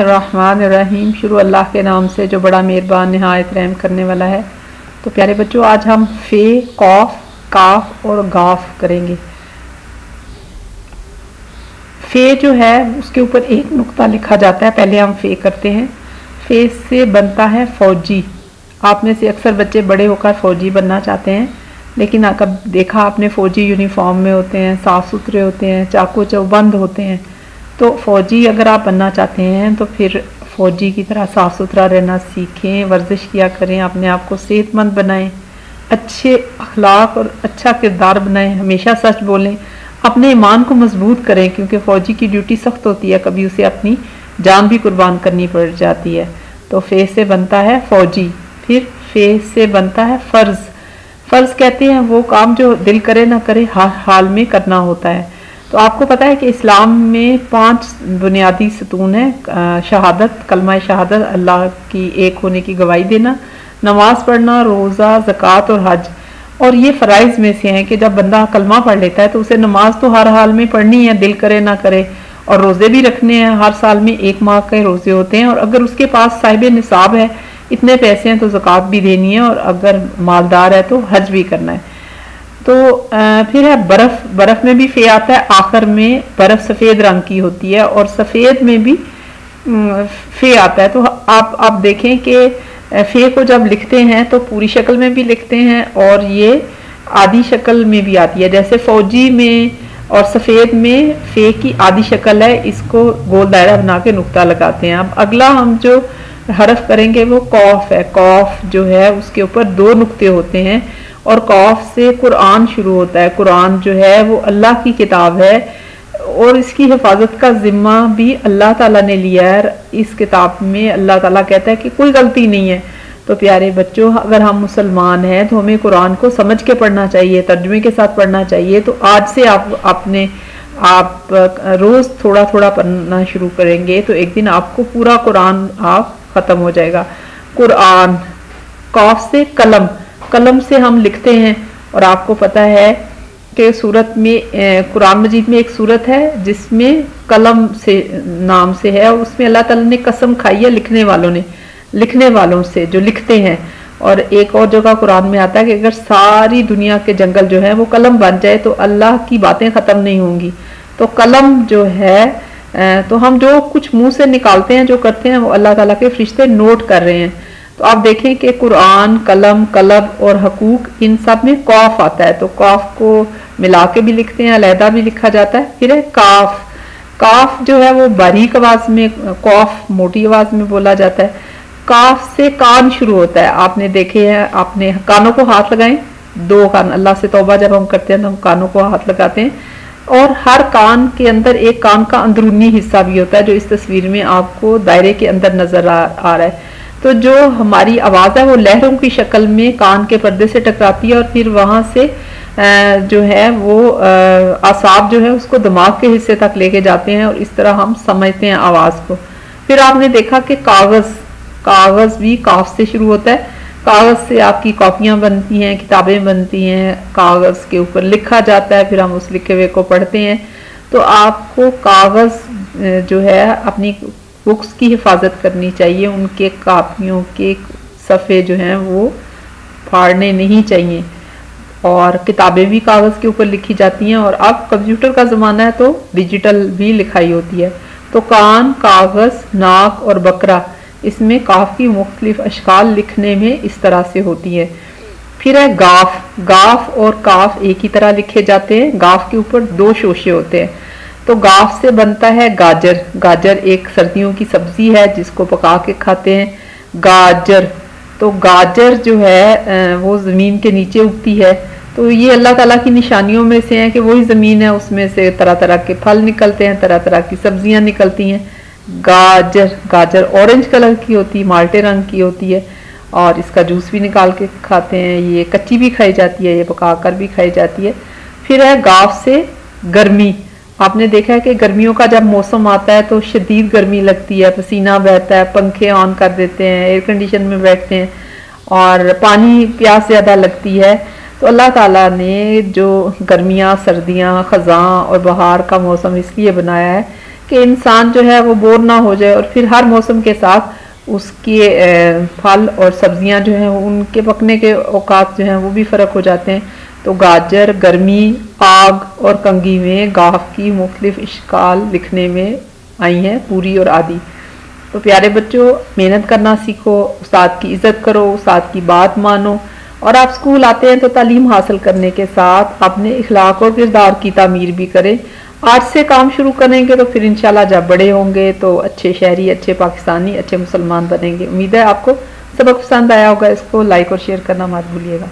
الرحمن الرحیم۔ شروع اللہ کے نام سے جو بڑا مہربان نہایت رحم کرنے والا ہے۔ تو پیارے بچوں، آج ہم فے قوف کاف اور گاف کریں گے۔ فے جو ہے، اس کے اوپر ایک نقطہ لکھا جاتا ہے۔ پہلے ہم فے کرتے ہیں۔ فے سے بنتا ہے فوجی۔ آپ میں سے اکثر بچے بڑے ہو کر فوجی بننا چاہتے ہیں۔ لیکن کب دیکھا آپ نے، فوجی یونیفارم میں ہوتے ہیں، صاف ستھرے ہوتے ہیں، چاقو چو بند ہوتے ہیں۔ تو فوجی اگر آپ بننا چاہتے ہیں تو پھر فوجی کی طرح صاف ستھرا رہنا سیکھیں، ورزش کیا کریں، اپنے آپ کو صحت مند بنائیں، اچھے اخلاق اور اچھا کردار بنائیں، ہمیشہ سچ بولیں، اپنے ایمان کو مضبوط کریں، کیونکہ فوجی کی ڈیوٹی سخت ہوتی ہے، کبھی اسے اپنی جان بھی قربان کرنی پڑ جاتی ہے۔ تو فے سے بنتا ہے فوجی، پھر فے سے بنتا ہے فرض۔ فرض کہتے ہیں وہ کام جو دل کرے نہ کرے ہر حال میں کرنا ہوتا ہے۔ تو آپ کو پتا ہے کہ اسلام میں پانچ بنیادی ستون ہیں شہادت، کلمہ شہادت، اللہ کی ایک ہونے کی گواہی دینا، نماز پڑھنا، روزہ، زکوٰۃ اور حج۔ اور یہ فرائض میں سے ہیں کہ جب بندہ کلمہ پڑھ لیتا ہے تو اسے نماز تو ہر حال میں پڑھنی ہے، دل کرے نہ کرے۔ اور روزے بھی رکھنے ہیں، ہر سال میں ایک ماہ کے روزے ہوتے ہیں۔ اور اگر اس کے پاس صاحب نصاب ہے، اتنے پیسے ہیں تو زکوٰۃ بھی دینی ہے۔ اور اگر مالدار ہے تو حج بھی کرنا ہے۔ تو پھر ہے برف برف میں بھی فے آتا ہے، آخر میں برف سفید رنگ کی ہوتی ہے اور سفید میں بھی فے آتا ہے۔ تو آپ آپ دیکھیں کہ فے کو جب لکھتے ہیں تو پوری شکل میں بھی لکھتے ہیں اور یہ آدھی شکل میں بھی آتی ہے۔ جیسے فوجی میں اور سفید میں فے کی آدھی شکل ہے، اس کو گول دائرہ بنا کے نقطہ لگاتے ہیں۔ اب اگلا ہم جو حرف کریں گے وہ کوف ہے۔ کوف جو ہے، اس کے اوپر دو نقطے ہوتے ہیں۔ اور قوف سے قرآن شروع ہوتا ہے۔ قرآن جو ہے وہ اللہ کی کتاب ہے اور اس کی حفاظت کا ذمہ بھی اللہ تعالیٰ نے لیا ہے۔ اس کتاب میں اللہ تعالیٰ کہتا ہے کہ کوئی غلطی نہیں ہے۔ تو پیارے بچوں، اگر ہم مسلمان ہیں تو ہمیں قرآن کو سمجھ کے پڑھنا چاہیے، ترجمے کے ساتھ پڑھنا چاہیے۔ تو آج سے آپ اپنے، آپ روز تھوڑا تھوڑا پڑھنا شروع کریں گے تو ایک دن آپ کو پورا قرآن آپ ختم ہو جائے گا۔ قرآن، قوف سے قلم۔ قلم سے ہم لکھتے ہیں اور آپ کو پتا ہے کہ صورت میں قرآن مجید میں ایک صورت ہے جس میں قلم سے، نام سے ہے اور اس میں اللہ تعالیٰ نے قسم کھائی ہے لکھنے والوں نے، لکھنے والوں سے جو لکھتے ہیں۔ اور ایک اور جگہ قرآن میں آتا ہے کہ اگر ساری دنیا کے جنگل جو ہے وہ قلم بن جائے تو اللہ کی باتیں ختم نہیں ہوں گی۔ تو قلم جو ہے تو ہم جو کچھ منہ سے نکالتے ہیں، جو کرتے ہیں، وہ اللہ تعالیٰ کے فرشتے نوٹ کر رہے ہیں۔ تو آپ دیکھیں کہ قرآن، قلم، قلب اور حقوق، ان سب میں قوف آتا ہے۔ تو قوف کو ملا کے بھی لکھتے ہیں، علیحدہ بھی لکھا جاتا ہے۔ پھر ہے کاف۔ کاف جو ہے وہ باریک آواز میں قوف موٹی آواز میں بولا جاتا ہے۔ کاف سے کان شروع ہوتا ہے۔ آپ نے دیکھے ہیں، آپ نے کانوں کو ہاتھ لگائیں۔ دو کان۔ اللہ سے توبہ جب ہم کرتے ہیں تو ہم کانوں کو ہاتھ لگاتے ہیں۔ اور ہر کان کے اندر ایک کان کا اندرونی حصہ بھی ہوتا ہے، جو اس تصویر میں آپ کو دائرے کے اندر نظر آ رہا ہے۔ تو جو ہماری آواز ہے وہ لہروں کی شکل میں کان کے پردے سے ٹکراتی ہے اور پھر وہاں سے جو ہے وہ آساب جو ہے اس کو دماغ کے حصے تک لے کے جاتے ہیں اور اس طرح ہم سمجھتے ہیں آواز کو۔ پھر آپ نے دیکھا کہ کاغذ کاغذ بھی کاف سے شروع ہوتا ہے۔ کاغذ سے آپ کی کاپیاں بنتی ہیں، کتابیں بنتی ہیں، کاغذ کے اوپر لکھا جاتا ہے، پھر ہم اس لکھے ہوئے کو پڑھتے ہیں۔ تو آپ کو کاغذ جو ہے اپنی بکس کی حفاظت کرنی چاہیے، ان کے کاپیوں کے صفحے جو ہیں وہ پھاڑنے نہیں چاہیے۔ اور کتابیں بھی کاغذ کے اوپر لکھی جاتی ہیں، اور اب کمپیوٹر کا زمانہ ہے تو ڈیجیٹل بھی لکھائی ہوتی ہے۔ تو کان، کاغذ، ناک اور بکرا، اس میں کافی مختلف اشکال لکھنے میں اس طرح سے ہوتی ہے پھر ہے گاف۔ گاف اور کاف ایک ہی طرح لکھے جاتے ہیں۔ گاف کے اوپر دو شوشے ہوتے ہیں۔ تو گاف سے بنتا ہے گاجر۔ گاجر ایک سردیوں کی سبزی ہے جس کو پکا کے کھاتے ہیں۔ گاجر۔ تو گاجر جو ہے وہ زمین کے نیچے اگتی ہے۔ تو یہ اللہ تعالیٰ کی نشانیوں میں سے ہیں کہ وہی زمین ہے، اس میں سے طرح طرح کے پھل نکلتے ہیں، طرح طرح کی سبزیاں نکلتی ہیں۔ گاجر۔ گاجر اورنج کلر کی ہوتی ہے مالٹے رنگ کی ہوتی ہے۔ اور اس کا جوس بھی نکال کے کھاتے ہیں۔ یہ کچی بھی کھائی جاتی ہے، یہ پکا کر بھی کھائی جاتی ہے۔ پھر ہے گاف سے گرمی۔ آپ نے دیکھا ہے کہ گرمیوں کا جب موسم آتا ہے تو شدید گرمی لگتی ہے، پسینہ بہتا ہے، پنکھے آن کر دیتے ہیں ایئر کنڈیشن میں بیٹھتے ہیں اور پانی پیاس زیادہ لگتی ہے۔ تو اللہ تعالیٰ نے جو گرمیاں، سردیاں، خزاں اور بہار کا موسم اس لیے بنایا ہے کہ انسان جو ہے وہ بور نہ ہو جائے اور پھر ہر موسم کے ساتھ اس کے پھل اور سبزیاں جو ہیں، ان کے پکنے کے اوقات جو ہیں وہ بھی فرق ہو جاتے ہیں۔ تو گاجر، گرمی، آگ اور کنگھی میں گاف کی مختلف اشکال لکھنے میں آئی ہیں پوری اور آدھی۔ تو پیارے بچوں، محنت کرنا سیکھو، استاد کی عزت کرو، استاد کی بات مانو اور آپ اسکول آتے ہیں تو تعلیم حاصل کرنے کے ساتھ اپنے اخلاق اور کردار کی تعمیر بھی کریں۔ آج سے کام شروع کریں گے تو پھر انشاءاللہ جب بڑے ہوں گے تو اچھے شہری، اچھے پاکستانی، اچھے مسلمان بنیں گے۔ امید ہے آپ کو سبق پسند آیا ہوگا۔ اس کو لائک اور شیئر کرنا مت بھولیے گا۔